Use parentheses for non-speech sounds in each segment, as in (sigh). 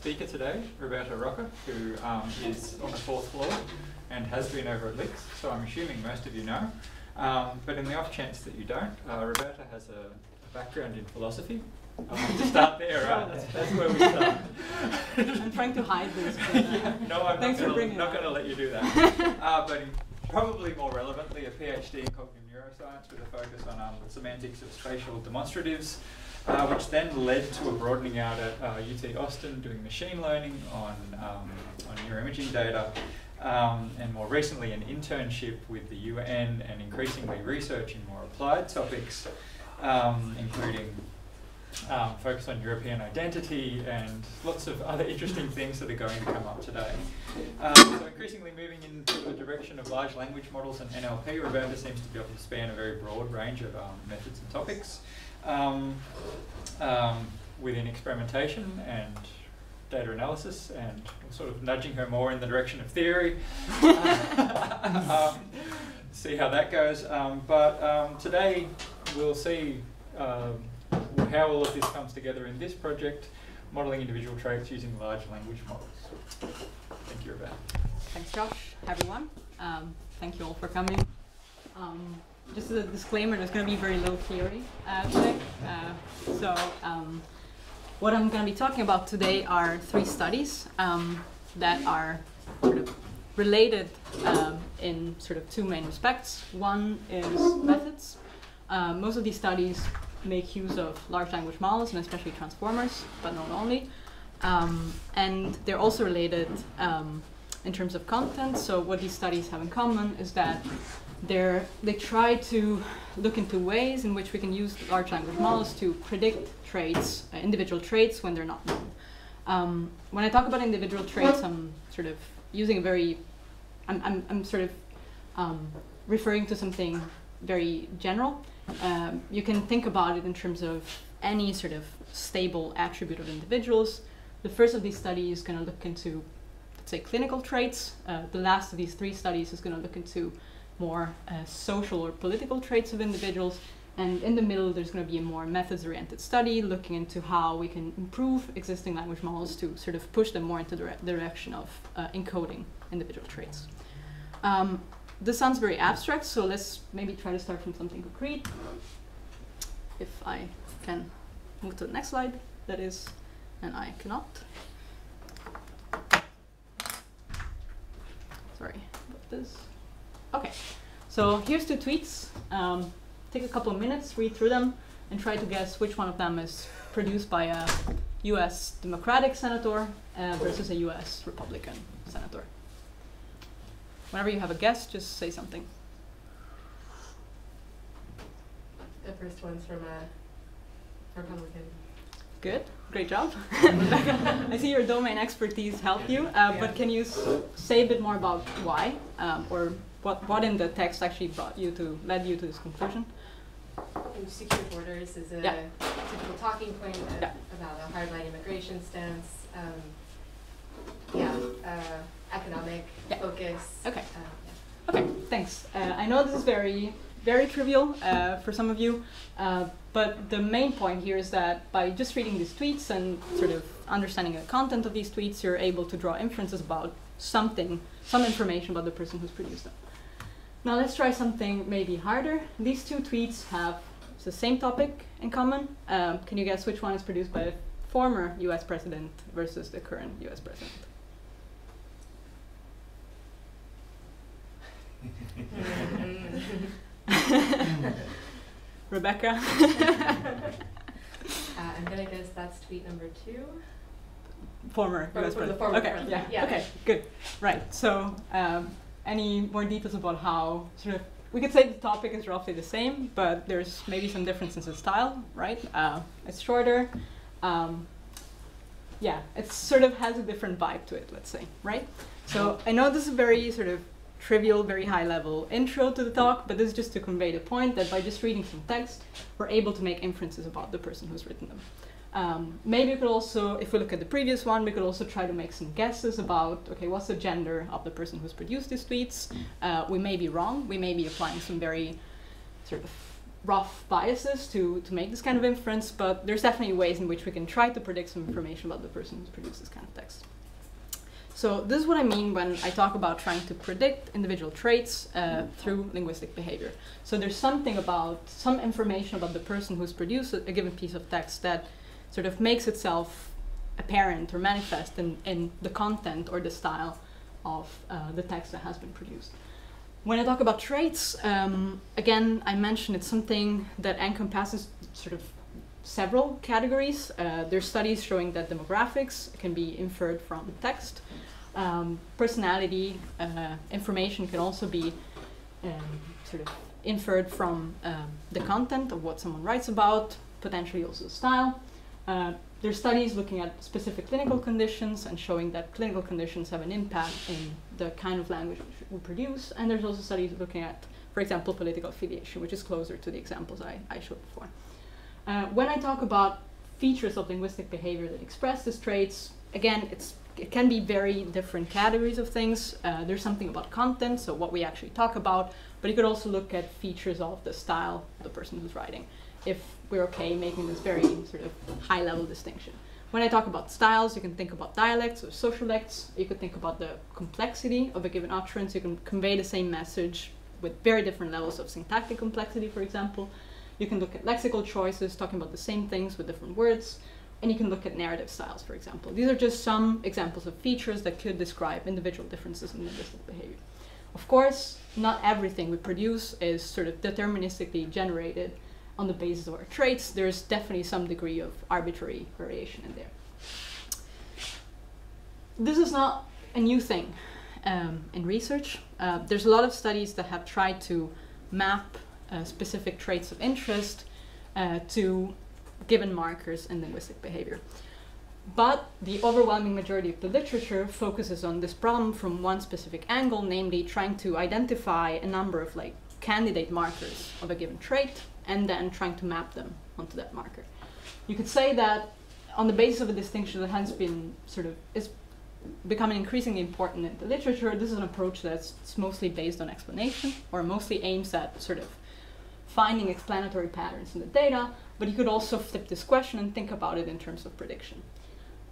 speaker today, Roberta Rocca, who um, is on the fourth floor and has been over at LIX, so I'm assuming most of you know. Um, but in the off chance that you don't, uh, Roberta has a, a, background in philosophy. Um, to start there, (laughs) right? That's, that's where we start. I'm trying to hide this. But, uh, yeah, (laughs) no, I'm Thanks not for bringing not it going to let you do that. (laughs) uh, but in, probably more relevantly, a PhD in cognitive neuroscience with a focus on um, the semantics of spatial demonstratives, uh, which then led to a broadening out at uh, UT Austin doing machine learning on, um, on neuroimaging data, um, and more recently an internship with the UN and increasingly research in more applied topics, um, including um, focus on European identity and lots of other interesting things that are going to come up today. Um, so increasingly moving into the direction of large language models and NLP, Roberta seems to be able to span a very broad range of um, methods and topics um, um, within experimentation and data analysis and sort of nudging her more in the direction of theory. (laughs) um, see how that goes. Um, but um, today we'll see um, how all of this comes together in this project, modeling individual traits using large language models. Thank you, Rebecca. Thanks, Josh. Hi, everyone. Um, thank you all for coming. Just as a disclaimer, there's going to be very little theory uh, today. Uh, so um, what I'm going to be talking about today are three studies um, that are sort of related um, in sort of two main respects. One is methods. Uh, most of these studies make use of large language models and especially transformers, but not only. Um, and they're also related um, in terms of content. So what these studies have in common is that they're, they try to look into ways in which we can use large language models to predict traits, uh, individual traits, when they're not known. Um, when I talk about individual traits, I'm sort of using a very, I'm, I'm, I'm sort of um, referring to something very general. Um, you can think about it in terms of any sort of stable attribute of individuals. The first of these studies is going to look into, let's say, clinical traits. Uh, the last of these three studies is going to look into more uh, social or political traits of individuals. And in the middle, there's going to be a more methods-oriented study looking into how we can improve existing language models to sort of push them more into the direction of uh, encoding individual traits. Um, this sounds very abstract, so let's maybe try to start from something concrete. If I can move to the next slide, that is, and I cannot. Sorry about this. Okay, so here's two tweets. Um, take a couple of minutes, read through them, and try to guess which one of them is produced by a US Democratic senator uh, versus a US Republican senator. Whenever you have a guess, just say something. The first one's from a Republican. Good, great job. (laughs) I see your domain expertise helped you, uh, yeah. but can you say a bit more about why, um, or what, what in the text actually brought you to, led you to this conclusion? Secure borders is a yeah. typical talking point of, yeah. about a hardline immigration stance. Um, yeah, uh, economic focus. Okay. Uh, okay, thanks. Uh, I know this is very, very trivial uh, for some of you, uh, but the main point here is that by just reading these tweets and sort of understanding the content of these tweets, you're able to draw inferences about something, some information about the person who's produced them. Now let's try something maybe harder. These two tweets have the same topic in common. Um, can you guess which one is produced by a former US president versus the current US president? (laughs) Rebecca? uh, I'm gonna guess that's tweet number two. Former US president. Former okay, president. yeah. yeah. Okay, good. Right. So, um, any more details about how sort of we could say the topic is roughly the same, but there's maybe some differences in style, right? Uh, it's shorter. Um, yeah, it sort of has a different vibe to it, let's say, right? So I know this is very sort of trivial, very high level intro to the talk, but this is just to convey the point that by just reading some text, we're able to make inferences about the person who's written them. Um, maybe we could also, if we look at the previous one, we could also try to make some guesses about, okay, what's the gender of the person who's produced these tweets? Uh, we may be wrong. We may be applying some very sort of rough biases to, to make this kind of inference, but there's definitely ways in which we can try to predict some information about the person who's produced this kind of text. So this is what I mean when I talk about trying to predict individual traits uh, through linguistic behavior. So there's something about, some information about the person who's produced a, a given piece of text that sort of makes itself apparent or manifest in, in the content or the style of uh, the text that has been produced. When I talk about traits, um, again, I mentioned it's something that encompasses sort of several categories. Uh, there's studies showing that demographics can be inferred from text. Um, personality uh, information can also be um, sort of inferred from um, the content of what someone writes about, potentially also style. Uh, there are studies looking at specific clinical conditions and showing that clinical conditions have an impact in the kind of language we produce. And there's also studies looking at, for example, political affiliation, which is closer to the examples I, I showed before. Uh, when I talk about features of linguistic behavior that express these traits, again, it's it can be very different categories of things. Uh, there's something about content, so what we actually talk about, but you could also look at features of the style of the person who's writing, if we're okay making this very sort of high level distinction. When I talk about styles, you can think about dialects or sociolects. You could think about the complexity of a given utterance. You can convey the same message with very different levels of syntactic complexity, for example. You can look at lexical choices, talking about the same things with different words and you can look at narrative styles, for example. These are just some examples of features that could describe individual differences in linguistic behavior. Of course, not everything we produce is sort of deterministically generated on the basis of our traits. There's definitely some degree of arbitrary variation in there. This is not a new thing um, in research. Uh, there's a lot of studies that have tried to map uh, specific traits of interest uh, to given markers in linguistic behavior. But the overwhelming majority of the literature focuses on this problem from one specific angle, namely trying to identify a number of like candidate markers of a given trait and then trying to map them onto that marker. You could say that on the basis of a distinction that has been sort of is becoming increasingly important in the literature, this is an approach that's mostly based on explanation or mostly aims at sort of finding explanatory patterns in the data, but you could also flip this question and think about it in terms of prediction.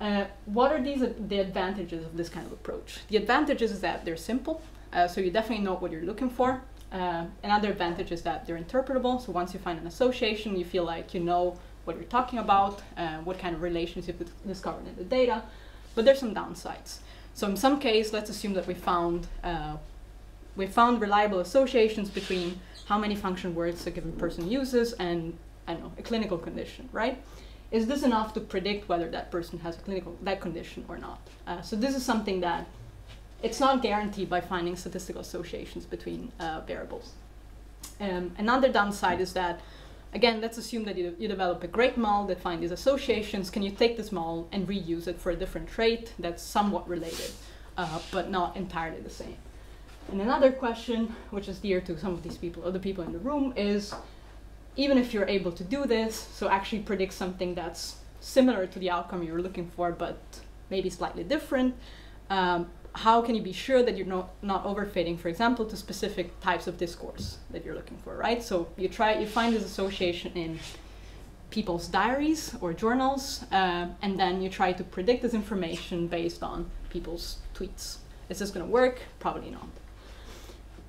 Uh, what are these uh, the advantages of this kind of approach? The advantages is that they're simple, uh, so you definitely know what you're looking for. Uh, another advantage is that they're interpretable, so once you find an association, you feel like you know what you're talking about, uh, what kind of relations you've discovered in the data, but there's some downsides. So in some case, let's assume that we found uh, we found reliable associations between how many function words a given person uses and I don't know, a clinical condition, right? Is this enough to predict whether that person has a clinical that condition or not? Uh, so this is something that it's not guaranteed by finding statistical associations between uh, variables. Um, another downside is that, again, let's assume that you, you develop a great model that finds these associations. Can you take this model and reuse it for a different trait that's somewhat related, uh, but not entirely the same? And another question, which is dear to some of these people, or the people in the room, is even if you're able to do this, so actually predict something that's similar to the outcome you're looking for, but maybe slightly different, um, how can you be sure that you're not, not overfitting, for example, to specific types of discourse that you're looking for, right? So you try, you find this association in people's diaries or journals, uh, and then you try to predict this information based on people's tweets. Is this going to work? Probably not.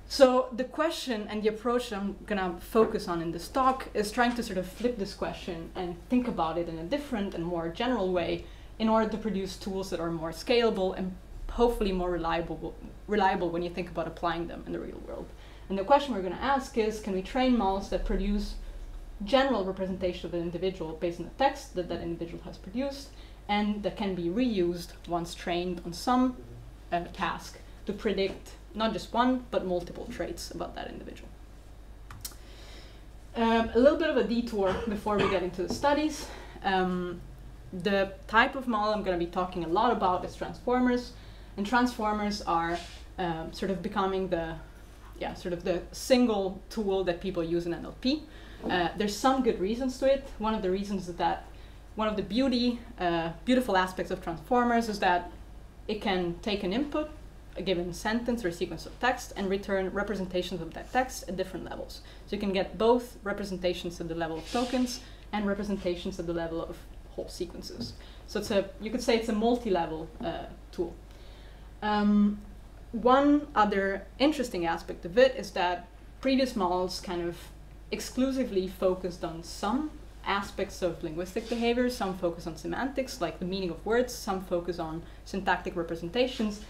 So the question and the approach I'm gonna focus on in this talk is trying to sort of flip this question and think about it in a different and more general way in order to produce tools that are more scalable and hopefully more reliable, reliable when you think about applying them in the real world. And the question we're gonna ask is, can we train models that produce general representation of an individual based on the text that that individual has produced and that can be reused once trained on some uh, task to predict not just one, but multiple traits about that individual. Um, a little bit of a detour before we get into the studies. Um, the type of model I'm going to be talking a lot about is transformers, and transformers are um, sort of becoming the, yeah, sort of the single tool that people use in NLP. Uh, there's some good reasons to it. One of the reasons is that one of the beauty, uh, beautiful aspects of transformers is that it can take an input a given sentence or sequence of text and return representations of that text at different levels. So you can get both representations at the level of tokens and representations at the level of whole sequences. So it's a, you could say it's a multi-level uh, tool. Um, one other interesting aspect of it is that previous models kind of exclusively focused on some aspects of linguistic behavior. Some focus on semantics, like the meaning of words. Some focus on syntactic representations.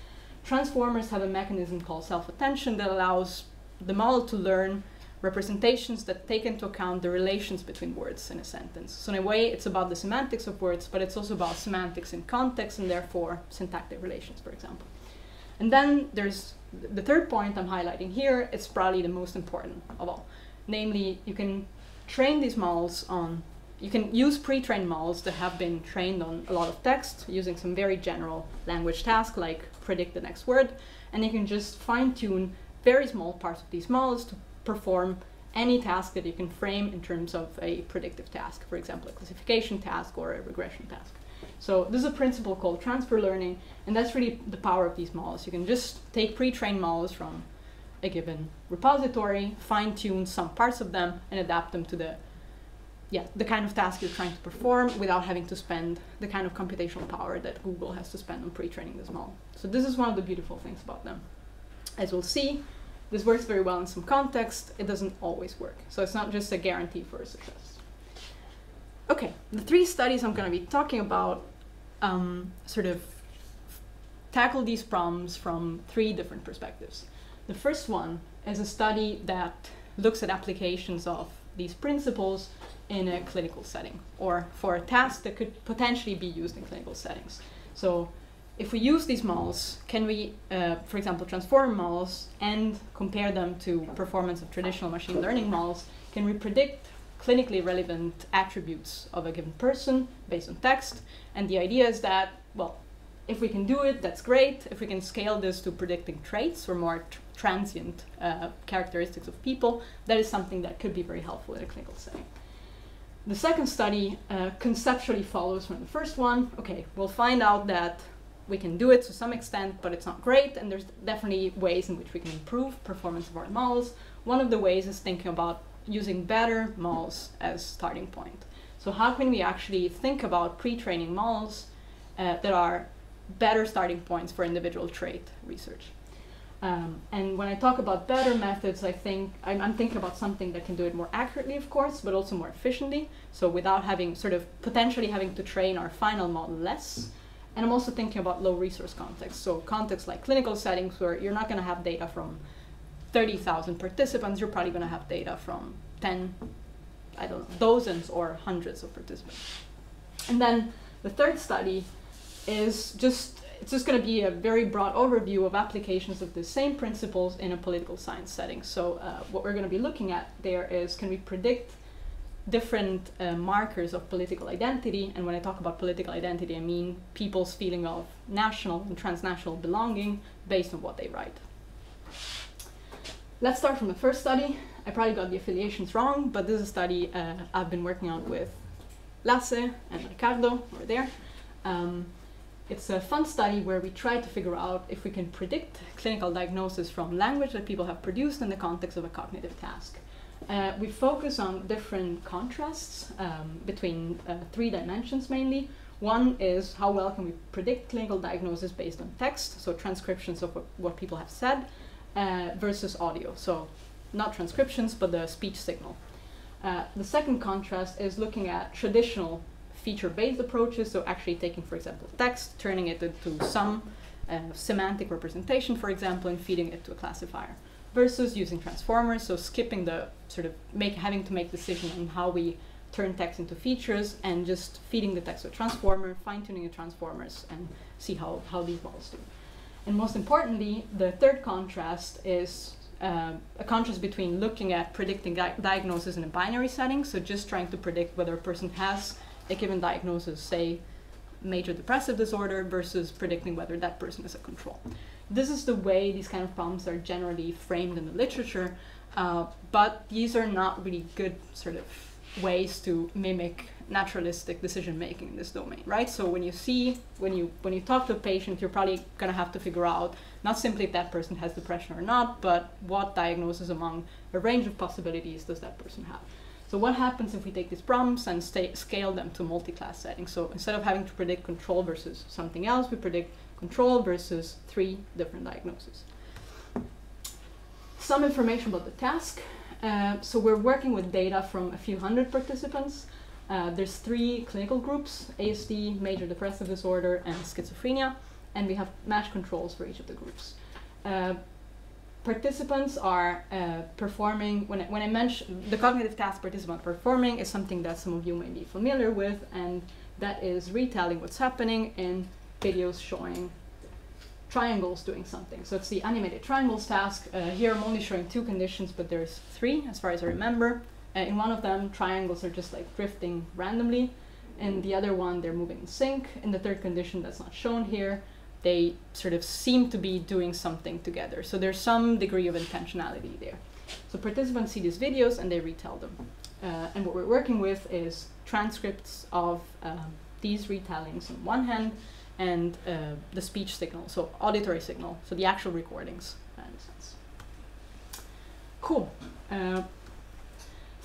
Transformers have a mechanism called self-attention that allows the model to learn representations that take into account the relations between words in a sentence. So in a way, it's about the semantics of words, but it's also about semantics in context and therefore syntactic relations, for example. And then there's the third point I'm highlighting here. It's probably the most important of all. Namely, you can train these models on, you can use pre-trained models that have been trained on a lot of text using some very general language task like predict the next word, and you can just fine-tune very small parts of these models to perform any task that you can frame in terms of a predictive task, for example, a classification task or a regression task. So this is a principle called transfer learning, and that's really the power of these models. You can just take pre-trained models from a given repository, fine-tune some parts of them, and adapt them to the yeah, the kind of task you're trying to perform without having to spend the kind of computational power that Google has to spend on pre-training this model. So this is one of the beautiful things about them. As we'll see, this works very well in some context. It doesn't always work. So it's not just a guarantee for success. Okay, the three studies I'm going to be talking about um, sort of tackle these problems from three different perspectives. The first one is a study that looks at applications of these principles in a clinical setting or for a task that could potentially be used in clinical settings. So if we use these models, can we, uh, for example, transform models and compare them to performance of traditional machine learning models? Can we predict clinically relevant attributes of a given person based on text? And the idea is that, well, if we can do it, that's great. If we can scale this to predicting traits or more transient uh, characteristics of people, that is something that could be very helpful in a clinical setting. The second study uh, conceptually follows from the first one. Okay, we'll find out that we can do it to some extent, but it's not great, and there's definitely ways in which we can improve performance of our models. One of the ways is thinking about using better models as starting point. So how can we actually think about pre-training models uh, that are better starting points for individual trait research? Um, and when I talk about better methods, I think I'm, I'm, thinking about something that can do it more accurately, of course, but also more efficiently. So without having sort of potentially having to train our final model less. And I'm also thinking about low resource contexts. So contexts like clinical settings where you're not going to have data from 30,000 participants, you're probably going to have data from 10, I don't know, dozens or hundreds of participants. And then the third study is just it's just going to be a very broad overview of applications of the same principles in a political science setting. So uh, what we're going to be looking at there is can we predict different uh, markers of political identity? And when I talk about political identity, I mean people's feeling of national and transnational belonging based on what they write. Let's start from the first study. I probably got the affiliations wrong, but this is a study uh, I've been working on with Lasse and Ricardo over there. Um, it's a fun study where we try to figure out if we can predict clinical diagnosis from language that people have produced in the context of a cognitive task. Uh, we focus on different contrasts um, between uh, three dimensions mainly. One is how well can we predict clinical diagnosis based on text, so transcriptions of what, what people have said, uh, versus audio, so not transcriptions, but the speech signal. Uh, the second contrast is looking at traditional feature-based approaches, so actually taking, for example, text, turning it into some uh, semantic representation, for example, and feeding it to a classifier, versus using transformers, so skipping the sort of make having to make decision on how we turn text into features and just feeding the text to a transformer, fine-tuning the transformers, and see how, how these models do. And most importantly, the third contrast is uh, a contrast between looking at predicting di diagnosis in a binary setting, so just trying to predict whether a person has a given diagnosis, say major depressive disorder, versus predicting whether that person is a control. This is the way these kind of problems are generally framed in the literature, uh, but these are not really good sort of ways to mimic naturalistic decision making in this domain, right? So when you see, when you when you talk to a patient, you're probably gonna have to figure out not simply if that person has depression or not, but what diagnosis among a range of possibilities does that person have. So what happens if we take these problems and stay, scale them to multi-class settings? So instead of having to predict control versus something else, we predict control versus three different diagnoses. Some information about the task. Uh, so we're working with data from a few hundred participants. Uh, there's three clinical groups, ASD, major depressive disorder, and schizophrenia, and we have match controls for each of the groups. Uh, participants are uh, performing, when I, when I mention the cognitive task participant performing is something that some of you may be familiar with, and that is retelling what's happening in videos showing triangles doing something. So it's the animated triangles task. Uh, here I'm only showing two conditions, but there's three as far as I remember. Uh, in one of them, triangles are just like drifting randomly. In the other one, they're moving in sync. In the third condition that's not shown here, they sort of seem to be doing something together. So there's some degree of intentionality there. So participants see these videos and they retell them. Uh, and what we're working with is transcripts of um, these retellings on one hand and uh, the speech signal, so auditory signal, so the actual recordings in a sense. Cool. Uh,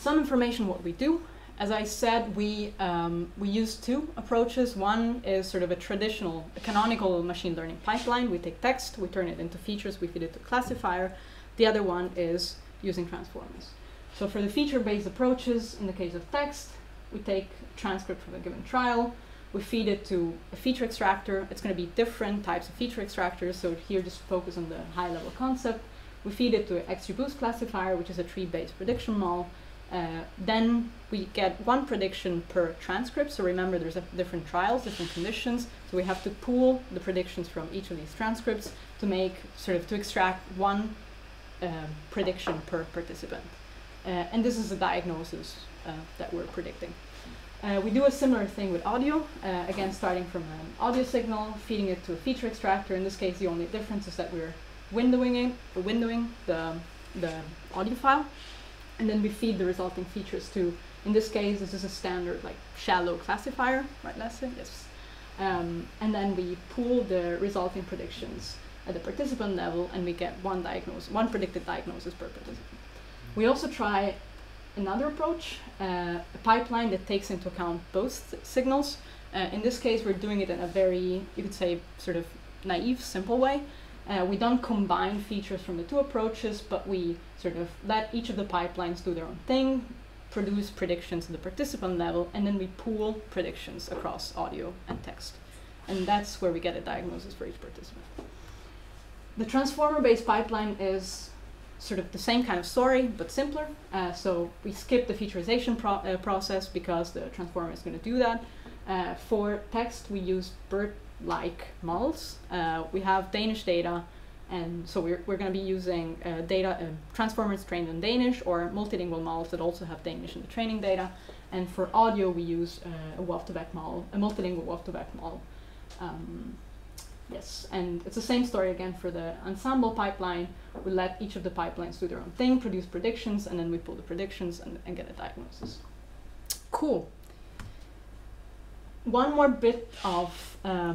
some information what we do. As I said, we, um, we use two approaches. One is sort of a traditional, a canonical machine learning pipeline. We take text, we turn it into features, we feed it to classifier. The other one is using transformers. So for the feature-based approaches, in the case of text, we take transcript from a given trial, we feed it to a feature extractor. It's going to be different types of feature extractors. So here, just focus on the high level concept. We feed it to XGBoost classifier, which is a tree-based prediction model. Uh, then we get one prediction per transcript. So remember, there's different trials, different conditions. So we have to pool the predictions from each of these transcripts to make sort of to extract one uh, prediction per participant. Uh, and this is a diagnosis uh, that we're predicting. Uh, we do a similar thing with audio, again starting from an audio signal, feeding it to a feature extractor. In this case, the only difference is that we're windowing, it, windowing the, the audio file, and then we feed the resulting features to, in this case, this is a standard like shallow classifier, right Leslie? Yes. Um, and then we pool the resulting predictions at the participant level, and we get one diagnosis, one predicted diagnosis per participant. We also try another approach, uh, a pipeline that takes into account both signals. Uh, in this case, we're doing it in a very, you could say, sort of naive, simple way. Uh, we don't combine features from the two approaches, but we sort of let each of the pipelines do their own thing, produce predictions at the participant level, and then we pool predictions across audio and text. And that's where we get a diagnosis for each participant. The transformer-based pipeline is sort of the same kind of story, but simpler. Uh, so we skip the featurization pro uh, process because the transformer is going to do that. Uh, for text, we use BERT-like models. Uh, we have Danish data, and so we're, we're going to be using uh, data uh, transformers trained in Danish or multilingual models that also have Danish in the training data. And for audio, we use a Wav2Vec model, a multilingual Wav2Vec model. Um, Yes, and it's the same story again for the ensemble pipeline. We let each of the pipelines do their own thing, produce predictions, and then we pull the predictions and, and get a diagnosis. Cool. One more bit of uh,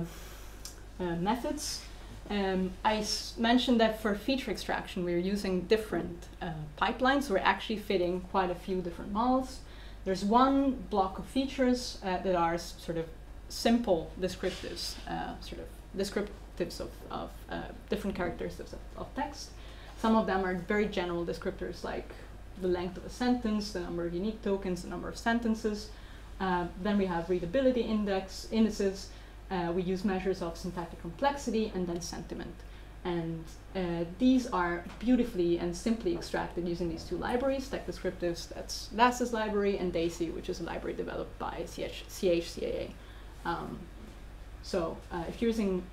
uh, methods. Um, I mentioned that for feature extraction, we're using different uh, pipelines. We're actually fitting quite a few different models. There's one block of features uh, that are sort of simple descriptives, uh, sort of descriptives of, of uh, different characteristics of, of text. Some of them are very general descriptors like the length of a sentence, the number of unique tokens, the number of sentences. Uh, then we have readability index indices. Uh, we use measures of syntactic complexity and then sentiment. And uh, these are beautifully and simply extracted using these two libraries, Text Descriptives, that's Lasse's library, and DaCy, which is a library developed by CH CHCAA. Um, so uh, if you're using,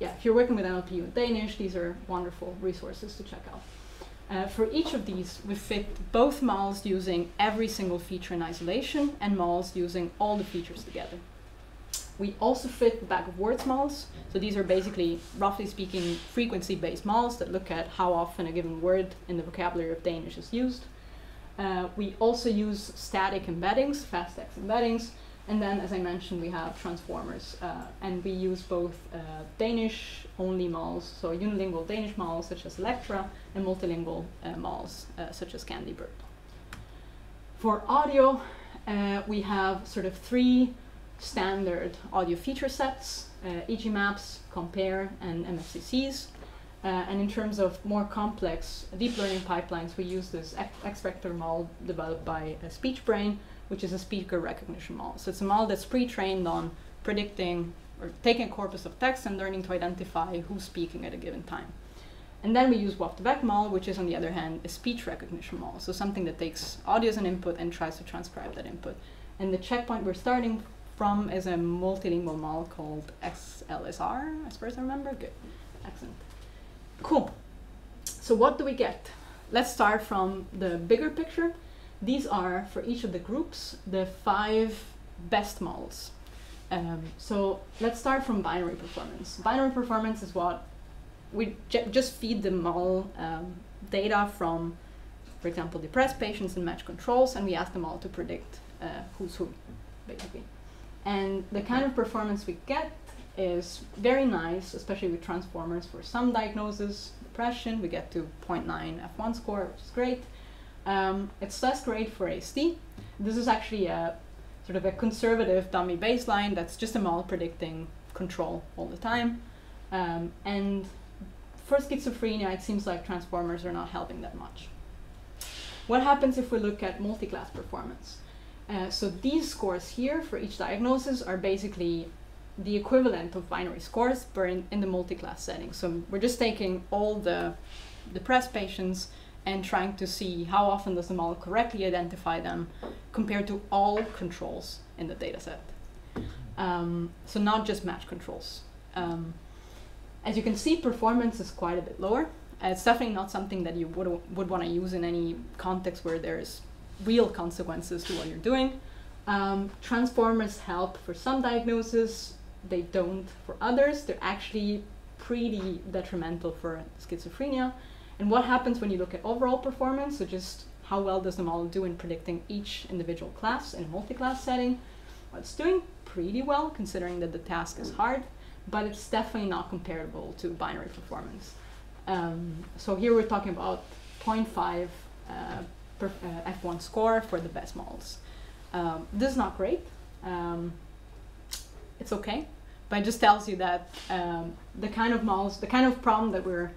yeah, if you're working with NLP in Danish, these are wonderful resources to check out. Uh, for each of these, we fit both models using every single feature in isolation and models using all the features together. We also fit bag of words models. So these are basically, roughly speaking, frequency-based models that look at how often a given word in the vocabulary of Danish is used. Uh, we also use static embeddings, fast text embeddings, And then, as I mentioned, we have transformers, uh, and we use both uh, Danish-only MALs, so unilingual Danish MALs such as Electra, and multilingual uh, MALs uh, such as ScandiBERT. For audio, uh, we have sort of three standard audio feature sets, uh, eGeMAPS, compare, and MFCCs. Uh, and in terms of more complex deep learning pipelines, we use this X-Vector MAL developed by uh, SpeechBrain, which is a speaker recognition model. So it's a model that's pre-trained on predicting or taking a corpus of text and learning to identify who's speaking at a given time. And then we use Wav2Vec model, which is on the other hand a speech recognition model, so something that takes audio as an input and tries to transcribe that input. And the checkpoint we're starting from is a multilingual model called XLSR, as far as I remember. Good, excellent. Cool. So what do we get? Let's start from the bigger picture. These are, for each of the groups, the five best models. Um, so let's start from binary performance. Binary performance is what we just feed the model um, data from, for example, depressed patients and match controls, and we ask them all to predict uh, who's who, basically. And the kind of performance we get is very nice, especially with transformers for some diagnosis, depression, we get to 0.9 F1 score, which is great. Um, it's less great for ASD. This is actually a sort of a conservative dummy baseline that's just a model predicting control all the time. Um, and for schizophrenia, it seems like transformers are not helping that much. What happens if we look at multi-class performance? Uh, so these scores here for each diagnosis are basically the equivalent of binary scores, but in, in the multi-class setting. So we're just taking all the depressed patients and trying to see how often does the model correctly identify them compared to all controls in the data set. Um, so not just match controls. Um, as you can see, performance is quite a bit lower. Uh, it's definitely not something that you would, would want to use in any context where there's real consequences to what you're doing. Um, transformers help for some diagnoses, they don't for others. They're actually pretty detrimental for schizophrenia. And what happens when you look at overall performance, so just how well does the model do in predicting each individual class in a multi-class setting? Well, it's doing pretty well considering that the task is hard, but it's definitely not comparable to binary performance. Um, so here we're talking about 0.5 uh, uh, F1 score for the best models. Um, this is not great. Um, it's okay, but it just tells you that um, the kind of models, the kind of problem that we're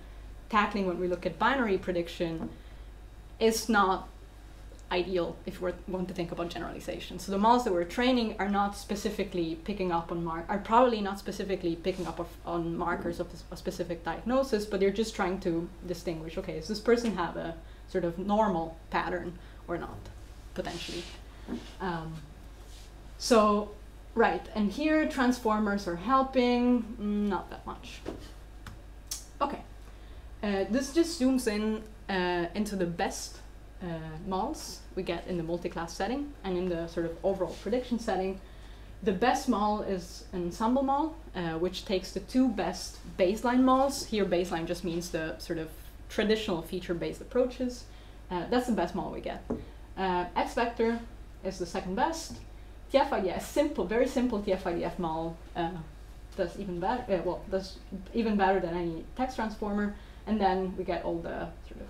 tackling when we look at binary prediction is not ideal if we want to think about generalization. So the models that we're training are not specifically picking up on mark are probably not specifically picking up on markers of a specific diagnosis, but they're just trying to distinguish. Okay, does this person have a sort of normal pattern or not, potentially? Um, so right, and here transformers are helping, mm, not that much. Uh, this just zooms in uh, into the best uh, models we get in the multi-class setting and in the sort of overall prediction setting. The best model is an ensemble model, uh, which takes the two best baseline models. Here, baseline just means the sort of traditional feature-based approaches. Uh, that's the best model we get. Uh, X-Vector is the second best. TF-IDF, simple, very simple TF-IDF model, does even better. well, does even better than any text transformer. And then we get all the sort of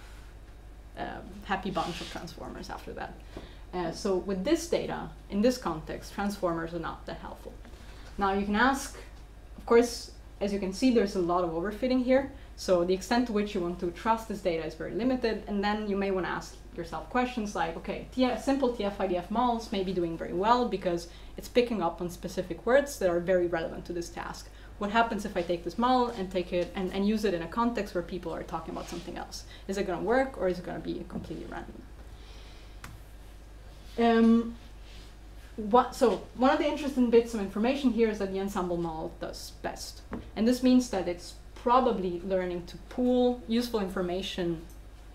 um, happy bunch of transformers after that. Uh, so with this data, in this context, transformers are not that helpful. Now you can ask, of course, as you can see, there's a lot of overfitting here. So the extent to which you want to trust this data is very limited. And then you may want to ask yourself questions like, okay, TF, simple TF-IDF models may be doing very well because it's picking up on specific words that are very relevant to this task what happens if I take this model and take it and, and use it in a context where people are talking about something else? Is it going to work or is it going to be completely random? Um, what, so one of the interesting bits of information here is that the ensemble model does best. And this means that it's probably learning to pool useful information,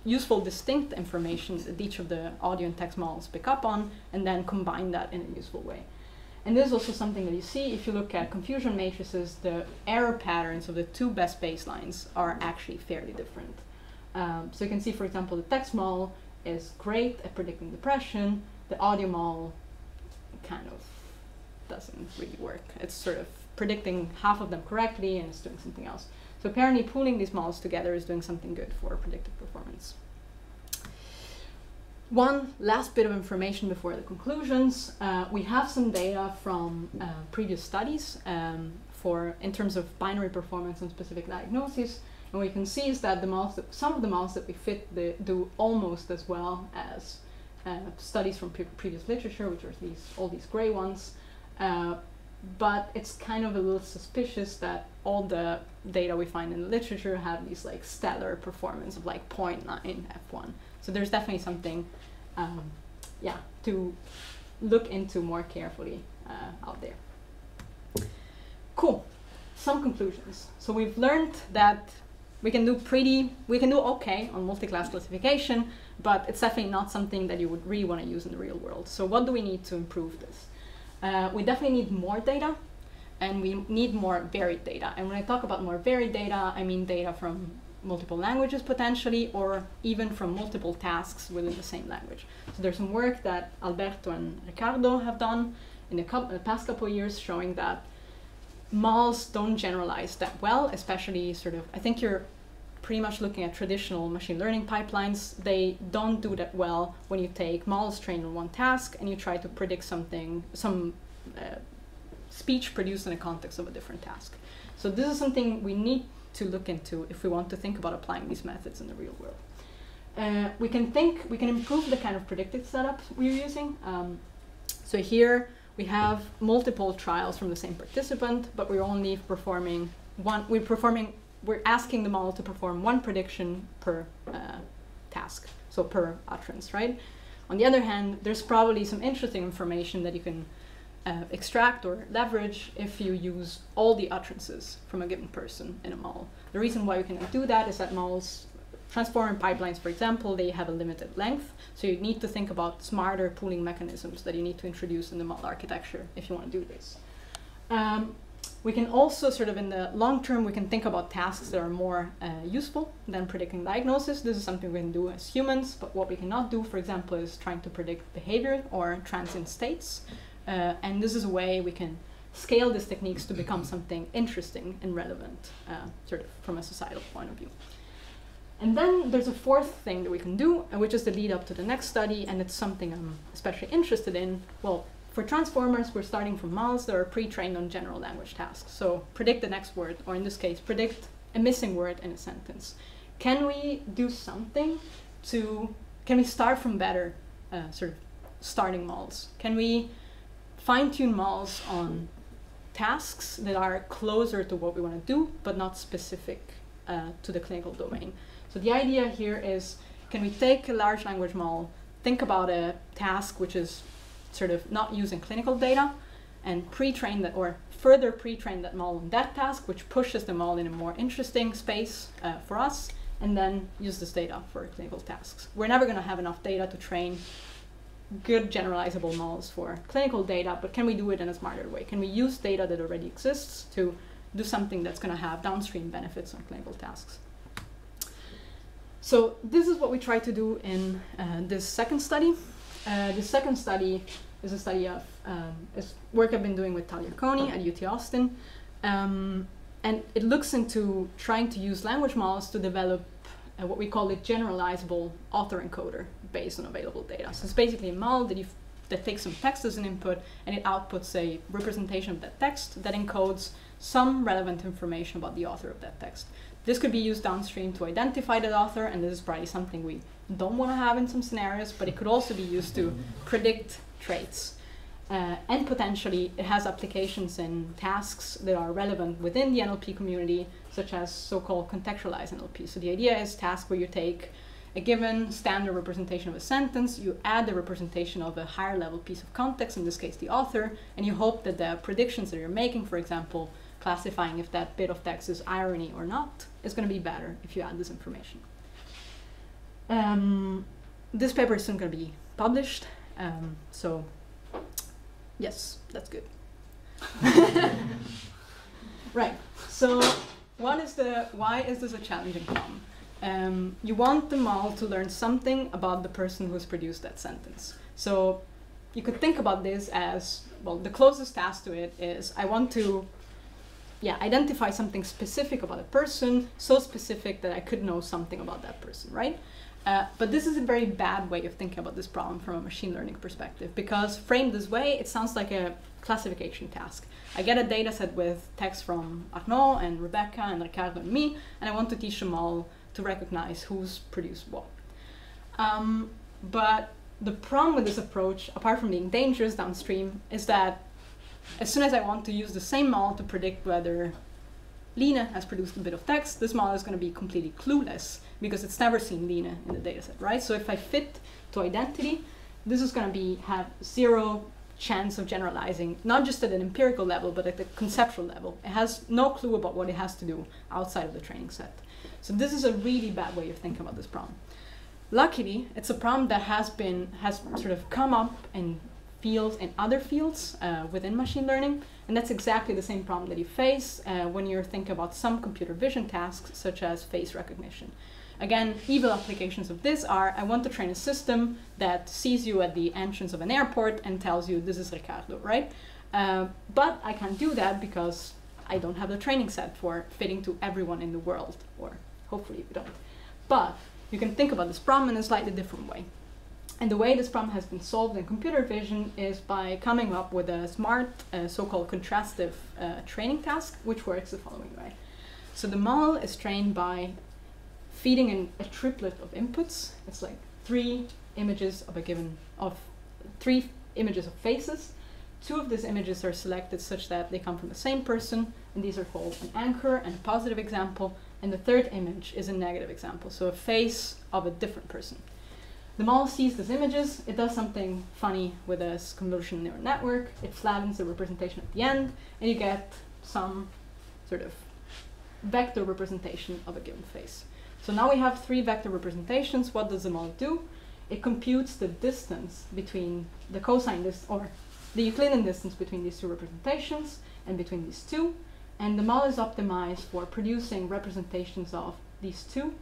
useful distinct information that each of the audio and text models pick up on, and then combine that in a useful way. And this is also something that you see if you look at confusion matrices, the error patterns of the two best baselines are actually fairly different. Um, so you can see, for example, the text model is great at predicting depression, the audio model kind of doesn't really work. It's sort of predicting half of them correctly and it's doing something else. So apparently pooling these models together is doing something good for predictive performance. One last bit of information before the conclusions. Uh, we have some data from uh, previous studies um, for in terms of binary performance on specific diagnoses. And you can see is that the models that, some of the models that we fit the, do almost as well as uh, studies from pre previous literature, which are these all these gray ones. Uh, but it's kind of a little suspicious that all the data we find in the literature have these like stellar performance of like 0.9 f1. So there's definitely something, um, yeah, to look into more carefully uh, out there. Cool. Some conclusions. So we've learned that we can do pretty, we can do okay on multi-class classification, but it's definitely not something that you would really want to use in the real world. So what do we need to improve this? Uh, we definitely need more data and we need more varied data. And when I talk about more varied data, I mean data from multiple languages potentially, or even from multiple tasks within the same language. So there's some work that Alberto and Ricardo have done in the, the past couple of years showing that MALs don't generalize that well, especially sort of, I think you're pretty much looking at traditional machine learning pipelines, they don't do that well when you take models trained on one task and you try to predict something, some uh, speech produced in the context of a different task. So this is something we need to look into if we want to think about applying these methods in the real world. Uh, we can think, we can improve the kind of predictive setup we're using. Um, so here we have multiple trials from the same participant, but we're only performing one, we're performing we're asking the model to perform one prediction per uh, task, so per utterance, right? On the other hand, there's probably some interesting information that you can uh, extract or leverage if you use all the utterances from a given person in a model. The reason why you cannot do that is that models, transformer pipelines, for example, they have a limited length, so you need to think about smarter pooling mechanisms that you need to introduce in the model architecture if you want to do this. Um, we can also sort of in the long term, we can think about tasks that are more uh, useful than predicting diagnosis. This is something we can do as humans, but what we cannot do, for example, is trying to predict behavior or transient states. Uh, and this is a way we can scale these techniques to become something interesting and relevant, uh, sort of from a societal point of view. And then there's a fourth thing that we can do, uh, which is the lead up to the next study, and it's something I'm especially interested in. Well, for transformers, we're starting from models that are pre-trained on general language tasks. So predict the next word, or in this case, predict a missing word in a sentence. Can we do something to, can we start from better uh, sort of starting models? Can we fine-tune models on tasks that are closer to what we want to do, but not specific uh, to the clinical domain? So the idea here is, can we take a large language model, think about a task which is sort of not using clinical data and pre-train that or further pre-train that model in that task, which pushes the model in a more interesting space uh, for us, and then use this data for clinical tasks. We're never going to have enough data to train good generalizable models for clinical data, but can we do it in a smarter way? Can we use data that already exists to do something that's going to have downstream benefits on clinical tasks? So this is what we try to do in uh, this second study. Uh, the second study is a study of um, is work I've been doing with Tal Yarkoni at UT Austin. Um, and it looks into trying to use language models to develop what we call a generalizable author encoder based on available data. So it's basically a model that, that takes some text as an input and it outputs a representation of that text that encodes some relevant information about the author of that text. This could be used downstream to identify that author, and this is probably something we don't want to have in some scenarios, but it could also be used to predict traits. Uh, and potentially it has applications in tasks that are relevant within the NLP community, such as so-called contextualized NLP. So the idea is task where you take a given standard representation of a sentence, you add the representation of a higher level piece of context, in this case the author, and you hope that the predictions that you're making, for example, classifying if that bit of text is irony or not, is going to be better if you add this information. Um, this paper is soon going to be published, um, so yes, that's good. (laughs) right. So, what is the why is this a challenging problem? Um, you want the model to learn something about the person who's produced that sentence. So, you could think about this as well. The closest task to it is I want to, yeah, identify something specific about a person, so specific that I could know something about that person, right? Uh, but this is a very bad way of thinking about this problem from a machine learning perspective because framed this way, it sounds like a classification task. I get a data set with text from Arnaud and Rebecca and Ricardo and me, and I want to teach them all to recognize who's produced what. Um, but the problem with this approach, apart from being dangerous downstream, is that as soon as I want to use the same model to predict whether Lina has produced a bit of text, this model is going to be completely clueless because it's never seen Lina in the dataset, right? So if I fit to identity, this is going to be have zero chance of generalizing, not just at an empirical level, but at the conceptual level. It has no clue about what it has to do outside of the training set. So this is a really bad way of thinking about this problem. Luckily, it's a problem that has been has sort of come up in fields in other fields uh, within machine learning, and that's exactly the same problem that you face uh, when you're thinking about some computer vision tasks, such as face recognition. Again, evil applications of this are I want to train a system that sees you at the entrance of an airport and tells you this is Ricardo, right? Uh, but I can't do that because I don't have the training set for fitting to everyone in the world, or hopefully you don't. But you can think about this problem in a slightly different way. And the way this problem has been solved in computer vision is by coming up with a smart uh, so-called contrastive uh, training task, which works the following way. So the model is trained by feeding in a triplet of inputs. It's like three images of a given, of three images of faces. Two of these images are selected such that they come from the same person, and these are called an anchor and a positive example, and the third image is a negative example, so a face of a different person. The model sees these images, it does something funny with a convolutional neural network, it flattens the representation at the end, and you get some sort of vector representation of a given face. So now we have three vector representations. What does the model do? It computes the distance between the cosine distance, or the Euclidean distance between these two representations and between these two, and the model is optimized for producing representations of these two,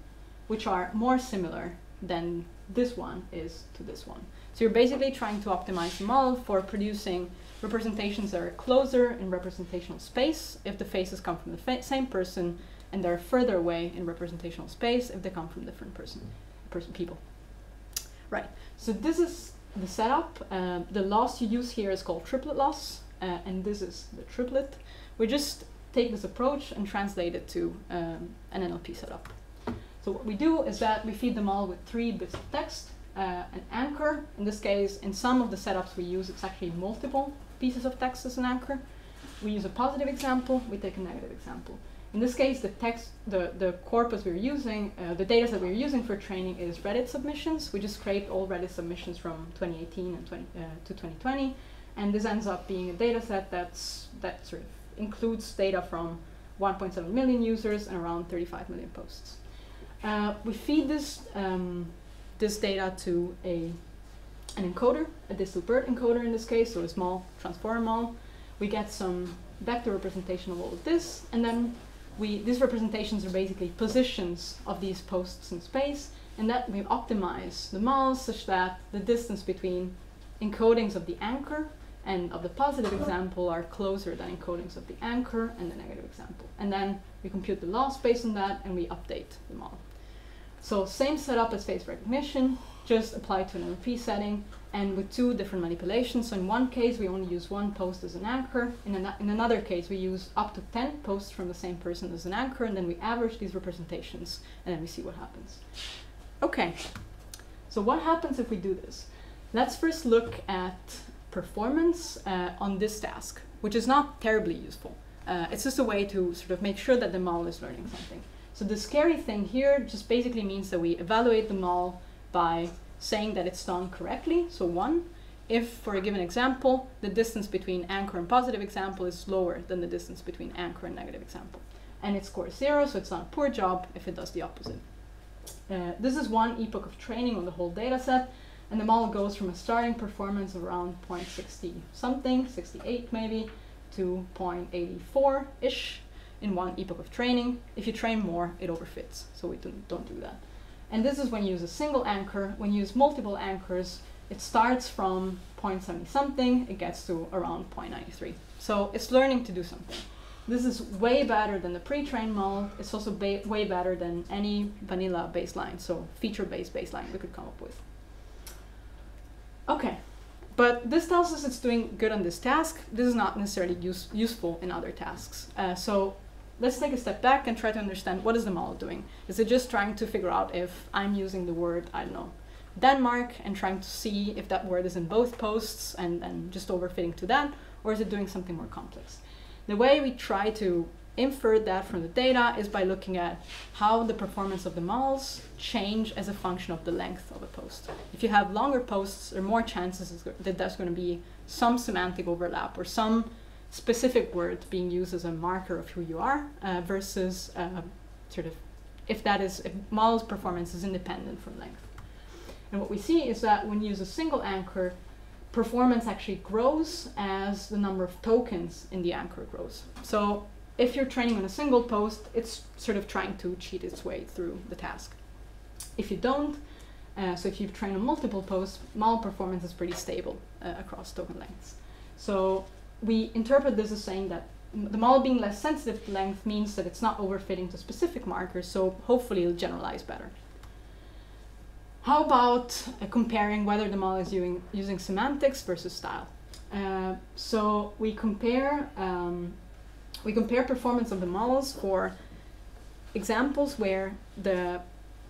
which are more similar than this one is to this one. So you're basically trying to optimize the model for producing representations that are closer in representational space if the faces come from the same person, and they're further away in representational space if they come from different person, person people. Right, so this is the setup. Uh, the loss you use here is called triplet loss, uh, and this is the triplet. We just take this approach and translate it to um, an NLP setup. So what we do is that we feed them all with three bits of text, uh, an anchor. In this case, in some of the setups we use, it's actually multiple pieces of text as an anchor. We use a positive example, we take a negative example. In this case, the text, the, the corpus we're using, uh, the data that we're using for training is Reddit submissions. We just scraped all Reddit submissions from 2018 and 20, uh, to 2020, and this ends up being a data set that's, that sort of includes data from 1.7 million users and around 35 million posts. Uh, we feed this, um, this data to a, an encoder, a DistilBERT encoder in this case, so a small transformer model. We get some vector representation of all of this, and then we, these representations are basically positions of these posts in space, and that we optimize the models such that the distance between encodings of the anchor and of the positive example are closer than encodings of the anchor and the negative example. And then we compute the loss based on that and we update the model. So same setup as face recognition, just applied to an NLP setting and with two different manipulations. So in one case, we only use one post as an anchor. In, an in another case, we use up to 10 posts from the same person as an anchor, and then we average these representations, and then we see what happens. Okay, so what happens if we do this? Let's first look at performance uh, on this task, which is not terribly useful. Uh, it's just a way to sort of make sure that the model is learning something. So the scary thing here just basically means that we evaluate the model by saying that it's done correctly, so one. If, for a given example, the distance between anchor and positive example is lower than the distance between anchor and negative example. And it scores zero, so it's not a poor job if it does the opposite. Uh, this is one epoch of training on the whole data set, and the model goes from a starting performance of around 0.60 something, 68 maybe, to 0.84-ish in one epoch of training. If you train more, it overfits, so we don't, don't do that. And this is when you use a single anchor. When you use multiple anchors, it starts from 0.70 something, it gets to around 0.93. So it's learning to do something. This is way better than the pre-trained model. It's also way better than any vanilla baseline, so feature-based baseline we could come up with. Okay, but this tells us it's doing good on this task. This is not necessarily use useful in other tasks. Uh, so let's take a step back and try to understand what is the model doing. Is it just trying to figure out if I'm using the word, I don't know, Denmark and trying to see if that word is in both posts and just overfitting to that, or is it doing something more complex? The way we try to infer that from the data is by looking at how the performance of the models change as a function of the length of a post. If you have longer posts, there are more chances that there's going to be some semantic overlap or some specific word being used as a marker of who you are uh, versus uh, sort of if that is if model's performance is independent from length. And what we see is that when you use a single anchor, performance actually grows as the number of tokens in the anchor grows. So if you're training on a single post, it's sort of trying to cheat its way through the task. If you don't, uh, so if you train on multiple posts, model performance is pretty stable uh, across token lengths. So we interpret this as saying that the model being less sensitive to length means that it's not overfitting to specific markers, so hopefully it'll generalize better. How about uh, comparing whether the model is using, using semantics versus style? Uh, so we compare um, we compare performance of the models for examples where the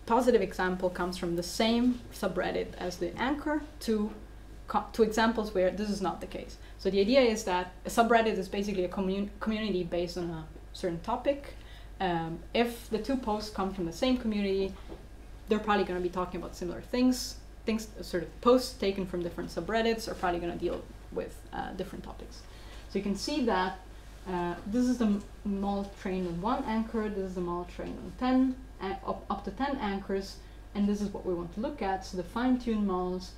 positive example comes from the same subreddit as the anchor to, to examples where this is not the case. So the idea is that a subreddit is basically a commun community based on a certain topic. Um, if the two posts come from the same community, they're probably going to be talking about similar things. Things, sort of posts taken from different subreddits are probably going to deal with uh, different topics. So you can see that uh, this is the model trained on one anchor, this is the model trained on 10, uh, up, up to 10 anchors, and this is what we want to look at. So the fine-tuned models,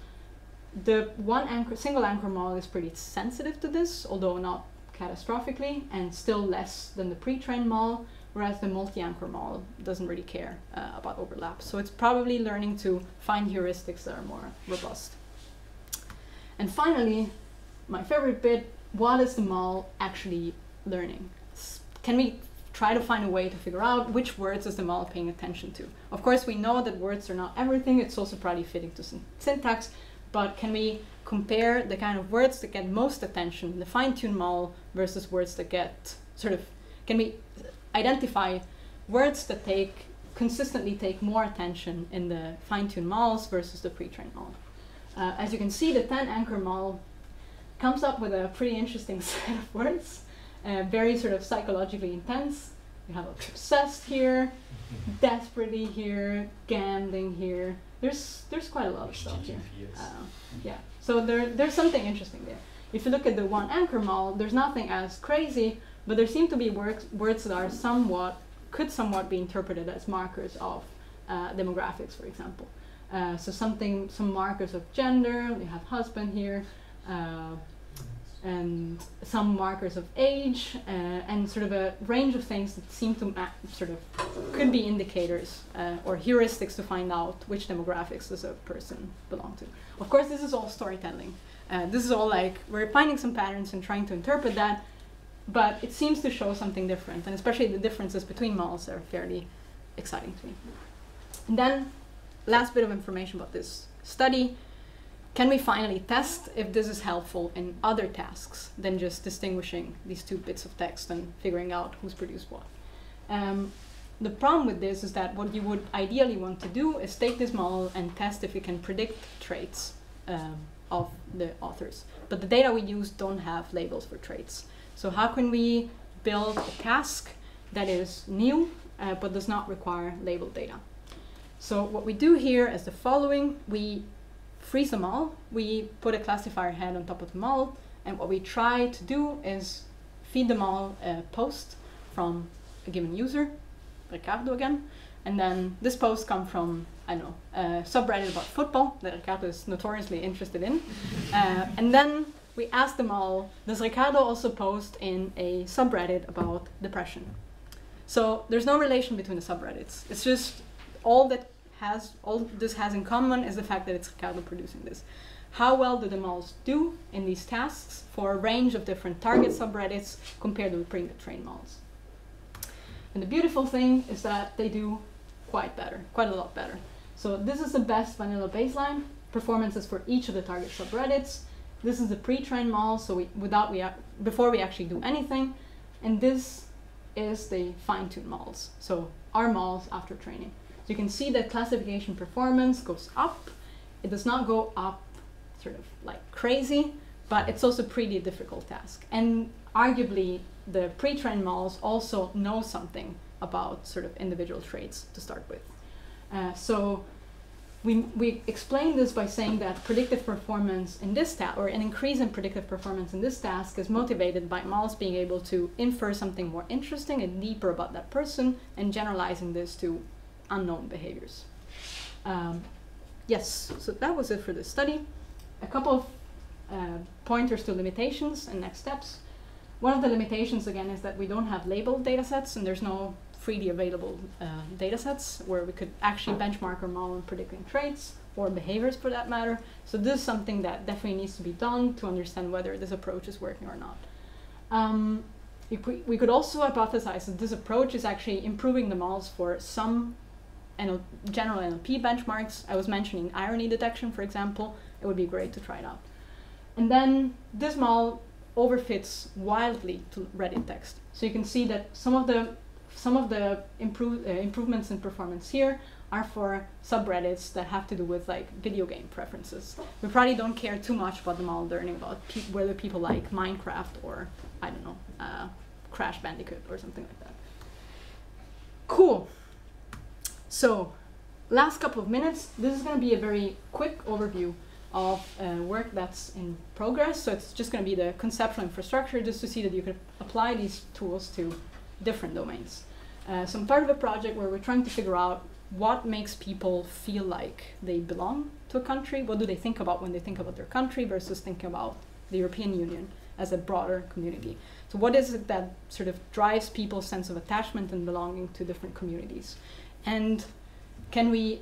the one anchor, single anchor model is pretty sensitive to this, although not catastrophically, and still less than the pre-trained model, whereas the multi-anchor model doesn't really care uh, about overlap. So it's probably learning to find heuristics that are more robust. And finally, my favorite bit, what is the model actually learning? Can we try to find a way to figure out which words is the model paying attention to? Of course, we know that words are not everything. It's also probably fitting to syntax, but can we compare the kind of words that get most attention in the fine-tuned model versus words that get sort of, can we identify words that take consistently take more attention in the fine-tuned models versus the pre-trained model. Uh, as you can see, the 10 anchor model comes up with a pretty interesting (laughs) set of words uh, very sort of psychologically intense. You have obsessed here, (laughs) desperately here, gambling here. There's there's quite a lot of stuff here. Uh, yeah. So there there's something interesting there. If you look at the one anchor model, there's nothing as crazy, but there seem to be words words that are somewhat could somewhat be interpreted as markers of uh, demographics, for example. Uh, so something some markers of gender. We have husband here. And some markers of age uh, and sort of a range of things that seem to sort of could be indicators uh, or heuristics to find out which demographics does a person belong to. Of course, this is all storytelling. Uh, this is all like we're finding some patterns and trying to interpret that, but it seems to show something different, and especially the differences between models are fairly exciting to me. And then, last bit of information about this study can we finally test if this is helpful in other tasks than just distinguishing these two bits of text and figuring out who's produced what? Um, the problem with this is that what you would ideally want to do is take this model and test if you can predict traits um, of the authors. But the data we use don't have labels for traits. So how can we build a task that is new uh, but does not require labeled data? So what we do here is the following. We freeze them all. We put a classifier head on top of them all. And what we try to do is feed them all a post from a given user, Ricardo again. And then this post come from, I don't know, a subreddit about football that Ricardo is notoriously interested in. (laughs) uh, and then we ask them all, does Ricardo also post in a subreddit about depression? So there's no relation between the subreddits. It's just all that has all this has in common is the fact that it's Ricardo producing this. how well do the models do in these tasks for a range of different target subreddits compared with pre-trained models. And the beautiful thing is that they do quite better, quite a lot better. So this is the best vanilla baseline performances for each of the target subreddits. This is the pre-trained model, so we, without we before we actually do anything, and this is the fine-tuned models. So our models after training. So you can see that classification performance goes up. It does not go up sort of like crazy, but it's also pretty difficult task. And arguably, the pre-trained models also know something about sort of individual traits to start with. Uh, so we, we explain this by saying that predictive performance in this task, or an increase in predictive performance in this task, is motivated by models being able to infer something more interesting and deeper about that person and generalizing this to unknown behaviors. Um, yes, so that was it for this study. A couple of uh, pointers to limitations and next steps. One of the limitations, again, is that we don't have labeled data sets and there's no freely available uh, data sets where we could actually benchmark our model in predicting traits or behaviors for that matter. So this is something that definitely needs to be done to understand whether this approach is working or not. Um, we, we could also hypothesize that this approach is actually improving the models for some NL general NLP benchmarks. I was mentioning irony detection, for example. It would be great to try it out. And then this model overfits wildly to Reddit text. So you can see that some of the some of the improve, uh, improvements in performance here are for subreddits that have to do with like video game preferences. We probably don't care too much about the model learning about whether people like Minecraft or I don't know uh, Crash Bandicoot or something like that. Cool. So last couple of minutes. This is going to be a very quick overview of uh, work that's in progress. So it's just going to be the conceptual infrastructure just to see that you can apply these tools to different domains. Uh, so I'm part of a project where we're trying to figure out what makes people feel like they belong to a country. What do they think about when they think about their country versus thinking about the European Union as a broader community? So what is it that sort of drives people's sense of attachment and belonging to different communities? And can we,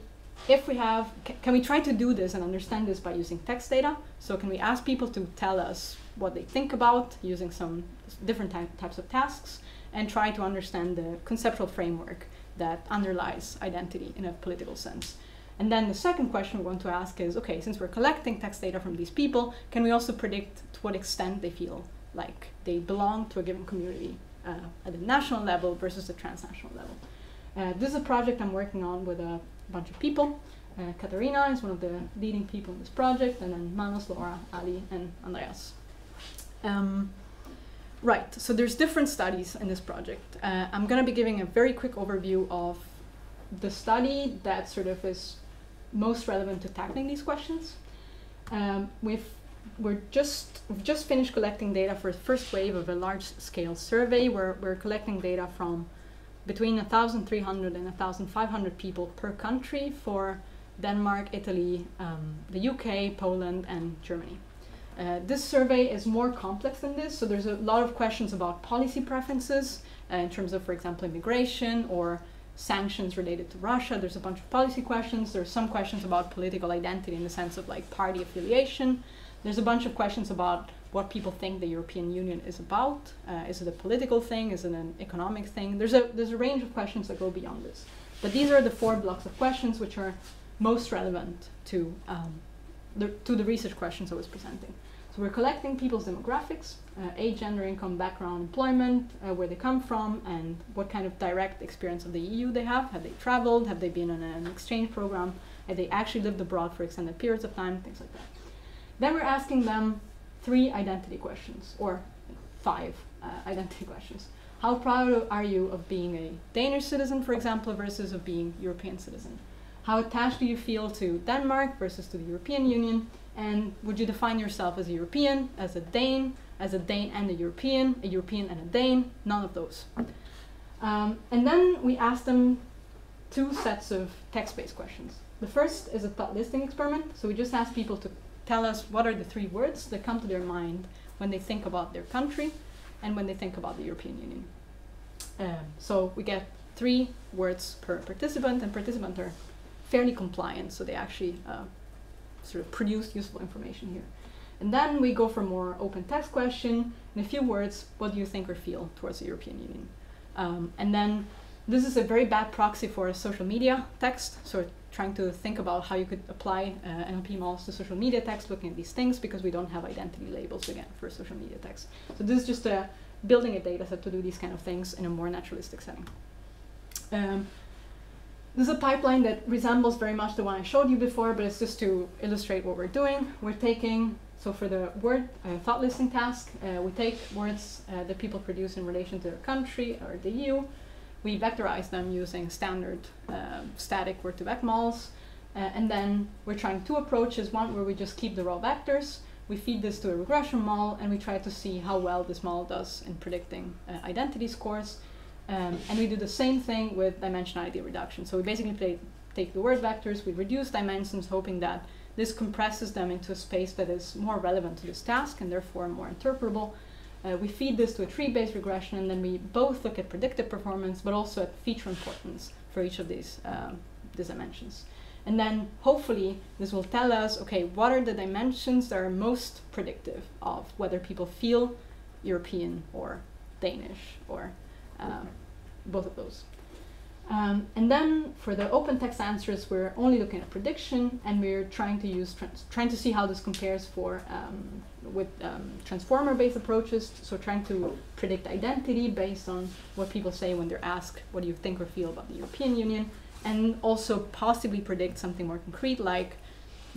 if we have, can we try to do this and understand this by using text data? So can we ask people to tell us what they think about using some different ty types of tasks? and try to understand the conceptual framework that underlies identity in a political sense. And then the second question we want to ask is, okay, since we're collecting text data from these people, can we also predict to what extent they feel like they belong to a given community uh, at the national level versus the transnational level? Uh, this is a project I'm working on with a bunch of people. Uh, Katarina is one of the leading people in this project, and then Manos, Laura, Ali, and Andreas. Um, Right, so there's different studies in this project. Uh, I'm going to be giving a very quick overview of the study that sort of is most relevant to tackling these questions. Um, we've we're just we've just finished collecting data for the first wave of a large-scale survey where we're collecting data from between 1,300 and 1,500 people per country for Denmark, Italy, um, the UK, Poland, and Germany. Uh, this survey is more complex than this, so there's a lot of questions about policy preferences uh, in terms of, for example, immigration or sanctions related to Russia. There's a bunch of policy questions. There's some questions about political identity in the sense of like party affiliation. There's a bunch of questions about what people think the European Union is about. Uh, is it a political thing? Is it an economic thing? There's a there's a range of questions that go beyond this. But these are the four blocks of questions which are most relevant to um, the, to the research questions I was presenting. So we're collecting people's demographics, uh, age, gender, income, background, employment, uh, where they come from, and what kind of direct experience of the EU they have. Have they traveled? Have they been on an exchange program? Have they actually lived abroad for extended periods of time? Things like that. Then we're asking them three identity questions, or five uh, identity questions. How proud are you of being a Danish citizen, for example, versus of being European citizen? How attached do you feel to Denmark versus to the European Union? And would you define yourself as a European, as a Dane, as a Dane and a European, a European and a Dane? None of those. Um, and then we asked them two sets of text-based questions. The first is a thought listing experiment. So we just ask people to tell us what are the three words that come to their mind when they think about their country and when they think about the European Union. Um, so we get three words per participant, and participants are fairly compliant, so they actually uh, sort of produce useful information here. And then we go for more open text question. In a few words, what do you think or feel towards the European Union? Um, and then this is a very bad proxy for a social media text. So trying to think about how you could apply uh, NLP models to social media text, looking at these things because we don't have identity labels again for social media text. So this is just a building a data set to do these kind of things in a more naturalistic setting. Um, this is a pipeline that resembles very much the one I showed you before, but it's just to illustrate what we're doing. We're taking, so for the word uh, thought listing task, uh, we take words uh, that people produce in relation to their country or the EU. We vectorize them using standard uh, static word2vec models. Uh, and then we're trying two approaches. One where we just keep the raw vectors. We feed this to a regression model, and we try to see how well this model does in predicting uh, identity scores. Um, and we do the same thing with dimensionality reduction. So we basically play, take the word vectors, we reduce dimensions, hoping that this compresses them into a space that is more relevant to this task and therefore more interpretable. Uh, we feed this to a tree-based regression, and then we both look at predictive performance, but also at feature importance for each of these, um, these dimensions. And then hopefully this will tell us, okay, what are the dimensions that are most predictive of whether people feel European or Danish or um, both of those. Um, and then for the open text answers, we're only looking at prediction, and we're trying to use trying to see how this compares for um, with um, transformer-based approaches. So trying to predict identity based on what people say when they're asked, "What do you think or feel about the European Union?" And also possibly predict something more concrete, like,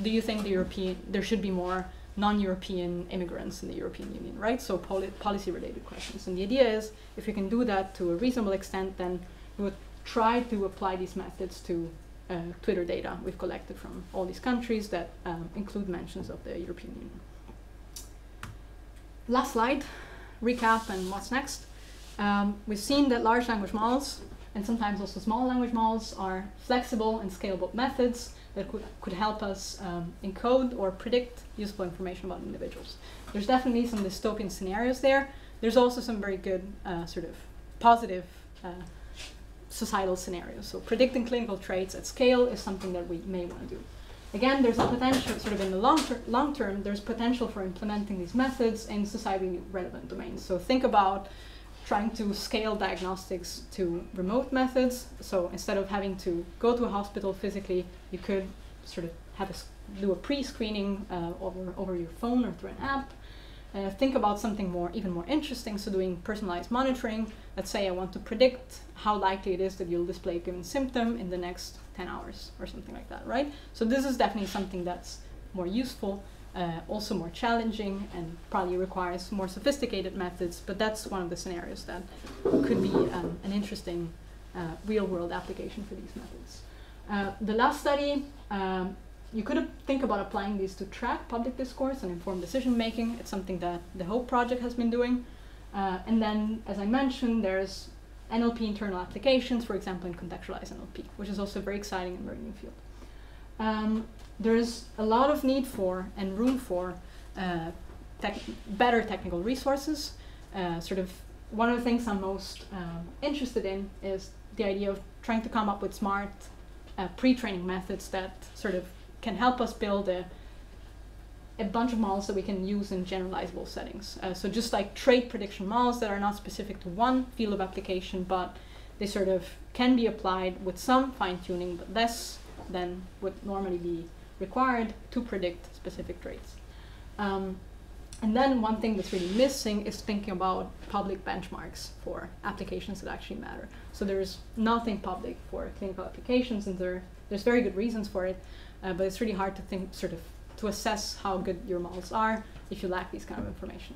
"Do you think the European there should be more non-European immigrants in the European Union, right? So poli policy-related questions. And the idea is, if you can do that to a reasonable extent, then we would try to apply these methods to uh, Twitter data we've collected from all these countries that um, include mentions of the European Union. Last slide, recap and what's next. Um, we've seen that large language models and sometimes also small language models are flexible and scalable methods that could, could help us um, encode or predict useful information about individuals. There's definitely some dystopian scenarios there. There's also some very good uh, sort of positive uh, societal scenarios. So predicting clinical traits at scale is something that we may want to do. Again, there's a potential, sort of in the long, ter long term, there's potential for implementing these methods in society relevant domains. So think about trying to scale diagnostics to remote methods. So instead of having to go to a hospital physically, you could sort of have a, do a pre-screening uh, over, over your phone or through an app. Uh, think about something more, even more interesting. So doing personalized monitoring. Let's say I want to predict how likely it is that you'll display a given symptom in the next 10 hours or something like that, right? So this is definitely something that's more useful uh, also more challenging and probably requires more sophisticated methods, but that's one of the scenarios that could be um, an interesting uh, real world application for these methods. Uh, the last study, um, you could think about applying these to track public discourse and inform decision making. It's something that the HOPE project has been doing. Uh, and then, as I mentioned, there's NLP internal applications, for example, in contextualized NLP, which is also very exciting and very new field. Um, there's a lot of need for and room for uh, tech better technical resources. Uh, sort of one of the things I'm most um, interested in is the idea of trying to come up with smart uh, pre-training methods that sort of can help us build a, a bunch of models that we can use in generalizable settings. Uh, so just like trait prediction models that are not specific to one field of application, but they sort of can be applied with some fine-tuning, but less than would normally be required to predict specific traits. Um, and then one thing that's really missing is thinking about public benchmarks for applications that actually matter. So there's nothing public for clinical applications, and there there's very good reasons for it, uh, but it's really hard to think sort of to assess how good your models are if you lack these kind of information.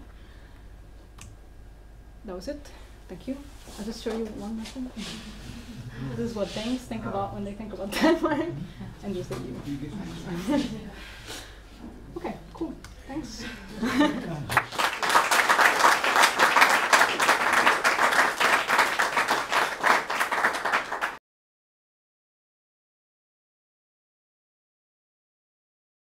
That was it. Thank you. I'll just show you one more thing. (laughs) this is what Danes think about when they think about (laughs) Denmark, and just that you. (laughs) okay, cool. Thanks.